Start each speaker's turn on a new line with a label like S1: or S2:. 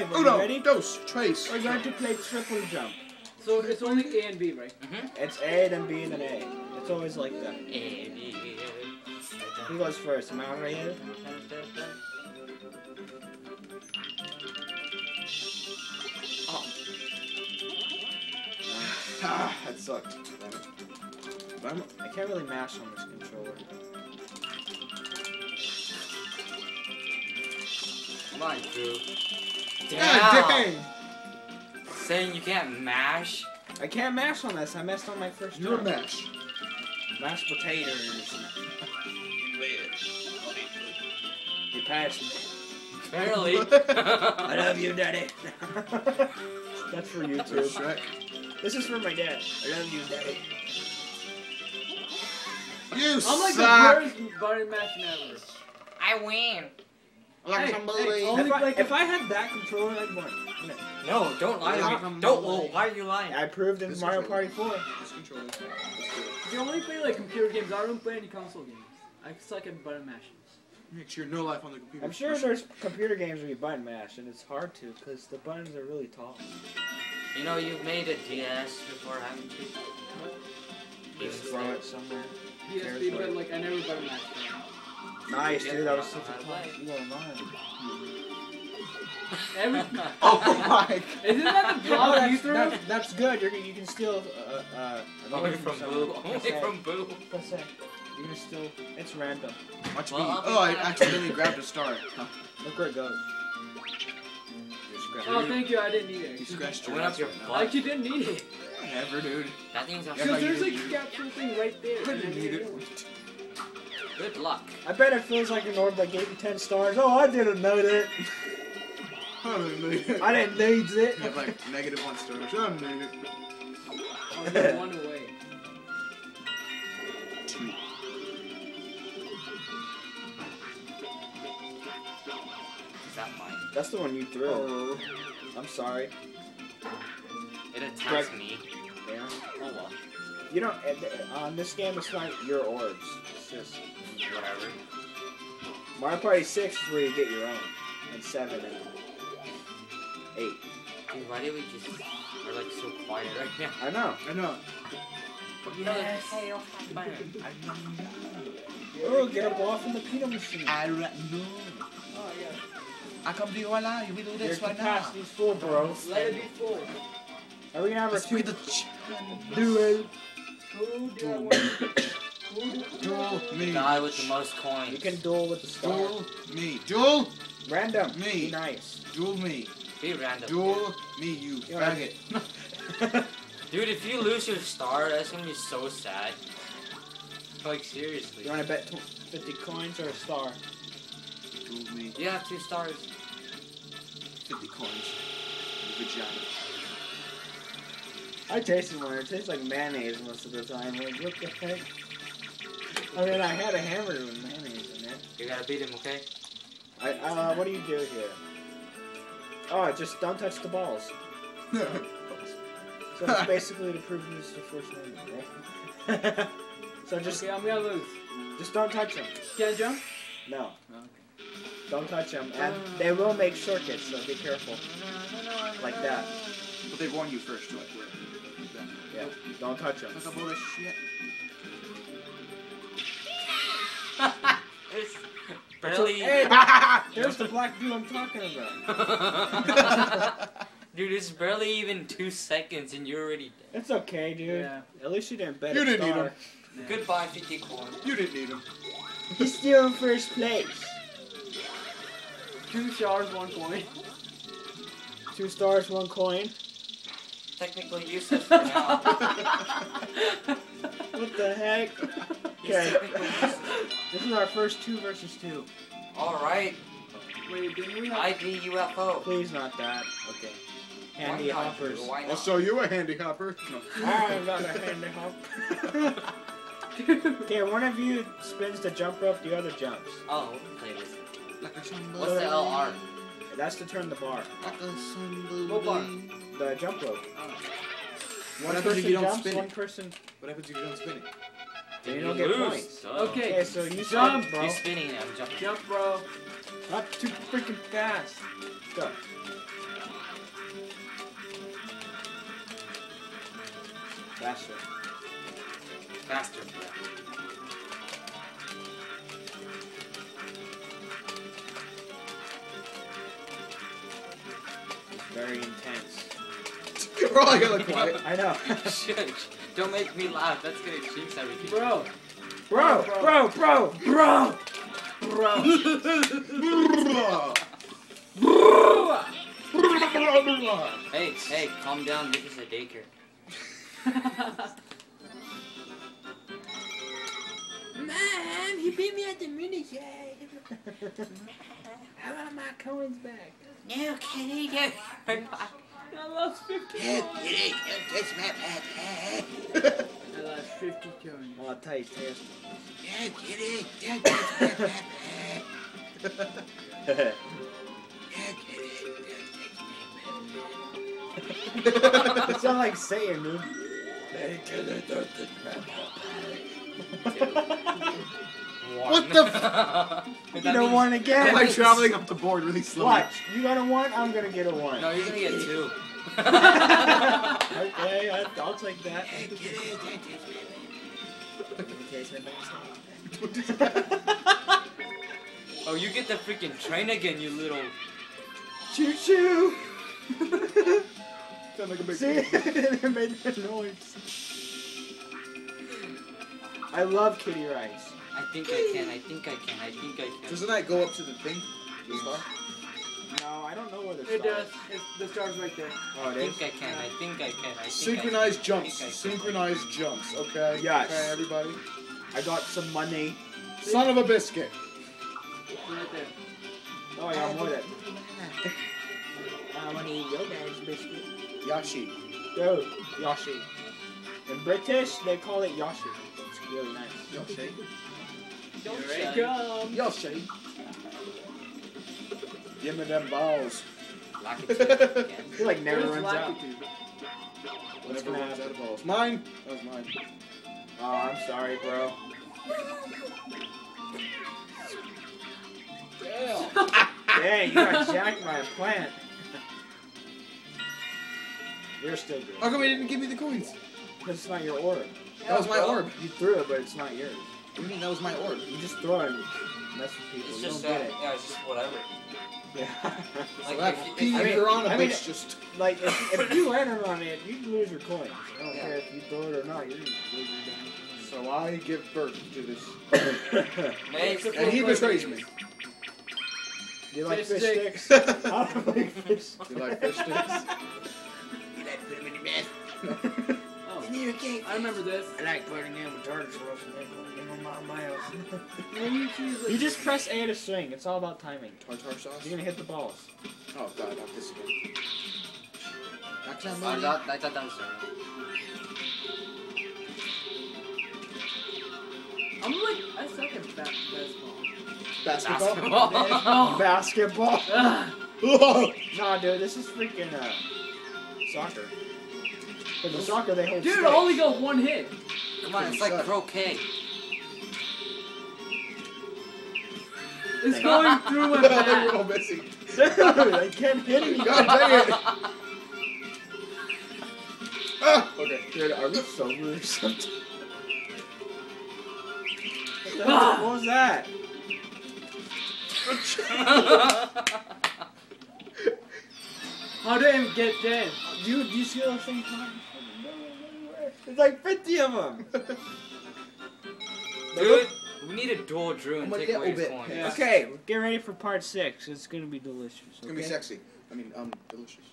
S1: five. Are you
S2: Uno,
S1: ready?
S2: dos, tres.
S1: We're going to play triple jump.
S3: So it's only A and B, right?
S1: It's A, then B, then A. It's always like that. Who goes first? Am I already?
S2: Ah, that sucked. But I'm,
S1: I can't really mash on this controller.
S4: Come on, Drew.
S2: God dang!
S4: Saying you can't mash?
S1: I can't mash on this. I messed on my first
S2: You're a
S1: jump.
S2: mash.
S1: Mashed potatoes. You passed me.
S4: Barely.
S1: I love you, Daddy. That's for you too.
S2: Shrek.
S1: This is for my dad. I love you, Daddy.
S2: You
S3: I'm like
S2: suck.
S3: the worst button mashing ever.
S4: I win.
S2: Like
S3: Hey,
S2: somebody.
S3: hey, only
S1: If I,
S3: like
S1: if I had that controller, I'd win.
S4: No, don't lie to me. Don't. Well, why are you lying?
S1: I proved in
S2: This
S1: Mario. Party 4.
S2: This controller. Let's do it.
S3: If you only play like computer games, I don't play any console games. I suck at button mashing.
S2: Make sure no life on the computer.
S1: I'm sure there's computer games where you button mash, and it's hard to because the buttons are really tall.
S4: You know, you've made a DS before, haven't you?
S1: You just throw it somewhere. Cares
S3: PSP,
S1: what?
S3: but like I never button mashed.
S1: Nice, dude. That was such a
S4: I
S1: tough. You gotta learn.
S3: Every,
S2: Oh my.
S3: isn't that the
S1: Oh,
S3: block you
S1: that's,
S3: threw?
S1: that's, that's good. You're, you can still. Uh, uh,
S4: Only from Boo. Only
S1: Press A.
S4: from Boo.
S1: Press A. You can still. It's random.
S2: Watch
S4: Well,
S2: me.
S4: I'll
S2: Oh, I
S4: back.
S2: accidentally grabbed a star. Huh.
S1: Look where it goes.
S2: You scratched,
S3: Oh, thank you. I didn't need it.
S2: you
S3: it.
S2: scratched
S4: It
S2: your
S4: went up
S2: ass
S4: your butt.
S3: I actually didn't need it.
S2: Never, dude.
S4: That thing's
S2: Yeah,
S4: actually
S3: Because there's like
S2: didn't
S3: a capsule thing right there.
S2: I didn't need
S3: didn't
S2: it.
S3: Do it.
S4: good luck.
S1: I bet it feels like an orb that gave you 10 stars. Oh, I didn't know that.
S2: I didn't need it.
S1: I didn't need it.
S2: You have like negative one star. I didn't need it.
S3: I was one away.
S2: Two.
S4: Is that mine?
S1: That's the one you threw.
S2: Oh.
S1: I'm sorry.
S4: It attacks
S1: Greg.
S4: me.
S1: Yeah.
S4: Oh well.
S1: You don't. uh, On this game, it's not your orbs. It's just.
S4: Whatever.
S1: Mario Party 6 is where you get your own. And 7 and 8.
S4: Dude, why did we just... We're like so quiet right now.
S1: I know.
S2: I know.
S4: Yes. Hey, oh, fine.
S1: Oh, get up off in the peanut machine.
S2: I no.
S3: Oh yeah.
S2: I come to you alive. We do
S1: Your
S2: this right now.
S1: capacity's full, bro.
S3: Let it be full.
S1: Are we gonna have our
S2: Let's
S1: two
S2: be the ch-
S1: duel?
S3: Who do I
S2: Duel.
S3: Who do
S2: Duel
S4: The
S2: me.
S4: guy with the most coins.
S1: You can duel with the star.
S2: Duel me. Duel.
S1: Random.
S2: Me.
S1: Be nice.
S2: Duel me.
S4: Be random.
S2: Duel me, you
S1: Yeah.
S2: faggot.
S4: Dude, if you lose your star, that's gonna be so sad. Like, seriously.
S1: you wanna bet tw- 50 coins or a star?
S2: Duel me.
S4: You have two stars.
S2: 50 coins. Vagina.
S1: I tasted one. It tastes like mayonnaise most of the time. Like, what the heck? I mean, I had a hamburger with mayonnaise in it.
S4: You gotta beat him, okay?
S1: I, uh, what do you do here? Oh, just don't touch the balls. No. So it's basically to prove who's the first one, right? so just
S3: Okay, I'm gonna lose.
S1: just don't touch them.
S3: Can I jump?
S1: No.
S3: Okay.
S1: Don't touch them. And they will make circuits, so be careful. Like that.
S2: but they warn you first, like where.
S1: Yeah. Don't touch them.
S2: That's a bullet shit.
S4: It's barely.
S1: Hey, there's the black dude I'm talking about.
S4: Dude, it's barely even two seconds and you're already dead.
S1: It's okay, dude.
S3: Yeah.
S1: At least you didn't bet
S2: You
S1: a
S2: didn't need
S1: star.
S2: him.
S4: Goodbye, 50 coins.
S2: You didn't need him.
S1: He's still in first place.
S3: Two stars, one coin.
S1: Two stars, one coin.
S4: Technically useless for now.
S1: What the heck?
S4: He's
S1: Okay. This is our first two versus two.
S4: Alright,
S3: Wait, didn't we have?
S4: ID UFO.
S1: Please not that. Okay. Handy
S4: Why
S1: hoppers.
S4: Why
S2: I'll
S4: not?
S2: show you a handy hopper. No.
S1: I got a handy hop. okay, one of you spins the jump rope, the other jumps.
S4: Oh, we play this.
S2: Like a sunburn.
S4: What's the LR?
S1: That's to turn the bar.
S2: Like a sunburn.
S3: What bar?
S1: The jump rope.
S4: Oh.
S2: What
S1: One
S2: happens if
S1: person
S2: you don't
S1: jumps,
S2: spin
S1: one
S2: it?
S1: person.
S2: What happens if you don't spin it?
S1: You don't get points.
S3: Okay,
S1: okay, so you
S3: jump,
S1: bro.
S4: You're spinning I'm jumping.
S3: Jump, bro.
S1: Not too freaking fast. Go. Faster.
S4: Faster. It's
S1: very intense.
S2: We're all gonna look quiet.
S1: I know.
S4: Shit. Don't make me laugh. That's gonna jinx everything.
S3: Bro,
S1: Bro, bro, bro, bro.
S3: bro.
S4: Hey, hey, calm down. This is a daycare.
S1: Man, he beat me at the mini eh? How about my coins back?
S4: No, Kenny, no.
S3: I lost 50
S2: Hey,
S3: coins.
S2: kitty, don't touch my pet.
S3: I lost 50 coins.
S1: Oh, I'll tell you, taste.
S2: Yeah, kitty, don't touch my pet. Yeah, kitty, don't touch my pet.
S1: it sounds like Satan, dude.
S2: Hey, kitty, don't touch my
S4: What
S2: the
S1: You don't want to
S2: pet.
S1: get
S2: I'm
S1: it.
S2: like traveling up the board really slowly.
S1: Watch. You got a one, I'm gonna get a one.
S4: No, you're gonna get two.
S1: Okay, I, I'll take that.
S2: Hey, kitty, don't touch my pet.
S4: oh, you get the freaking train again, you little.
S1: choo choo.
S2: Sound like a big
S1: See, it made that noise. I love Kitty Rice.
S4: I think I can. I think I can. I think I can.
S2: Doesn't that go up to the thing? The star?
S1: No, I don't know where the
S3: It
S1: star
S3: does.
S1: is.
S3: It's, the star's right there.
S1: Oh,
S4: I
S1: it is.
S4: think I can. I think I can. I think
S2: Synchronized
S4: I
S2: jumps.
S4: think I.
S2: Synchronized jumps. Okay.
S1: Yes.
S2: Okay, everybody.
S1: I got some money.
S2: Son of a biscuit.
S3: It's right there.
S1: Oh, yeah, I'm with it. I want to eat your dad's biscuit.
S2: Yashi.
S1: Yo, Yoshi. In British, they call it Yoshi. It's really nice.
S2: Yoshi.
S3: Don't
S4: You ready?
S3: shake 'em.
S2: Yoshi. Give me them balls.
S4: Lakitu again.
S1: He like never
S3: Where's
S1: runs out.
S3: Lakitu?
S1: What's
S2: Never
S1: gonna
S2: runs out
S1: happen?
S2: of balls. Mine. That was mine.
S1: Oh, I'm sorry, bro. Dang, you got jacked by a plant. You're still good.
S2: How come he didn't give me the coins?
S1: Because it's not your orb.
S2: That was my orb.
S1: You threw it, but it's not yours.
S2: What do you mean that was my orb?
S1: You just throw it and mess with people.
S4: It's
S1: you
S4: just
S1: don't
S4: uh,
S1: get it.
S4: yeah, it's just whatever.
S1: Yeah.
S2: So
S4: Like, if you- if
S1: I mean-
S2: piranha
S1: I mean-
S2: bitch just.
S1: like, if, if you landed on it, you'd lose your coins. I don't
S2: Yeah.
S1: care if you throw it or not. You're gonna lose your
S2: So I give birth to this. And he betrays me.
S1: You like
S3: Fish sticks?
S1: I don't like fish
S2: You like fish sticks?
S3: I remember this.
S1: I like putting in with tartar and then putting them on my house.
S3: When you choose a-
S1: you just press A to swing. It's all about timing.
S2: Tartar sauce?
S1: You're gonna hit the balls.
S2: Oh god, not this again. Not that
S4: I
S2: money.
S4: thought, I thought that was
S3: I'm like, I suck at ba- baseball.
S2: Basketball?
S4: basketball.
S1: Basketball.
S3: Ugh.
S2: Whoa!
S1: nah, dude, this is freaking uh, soccer. For the soccer, they hold
S3: Dude,
S1: sticks.
S3: I only got one hit.
S4: Come on, it's like croquet.
S3: It's going through my
S2: We're
S3: back.
S2: all missing.
S1: Dude, I can't hit him.
S2: God dang it! Ah! Okay.
S1: Dude, are we sober or something? What, the
S3: Ah.
S1: hell- what was that?
S3: How did I even get dead?
S1: Dude, do you see those things? It's like 50 of them.
S4: Dude, we need a duel Drew and take away his
S2: bit
S4: coins.
S3: Yeah.
S1: Okay, get ready for part six. It's gonna be delicious.
S2: It's gonna be sexy. I mean, um, delicious.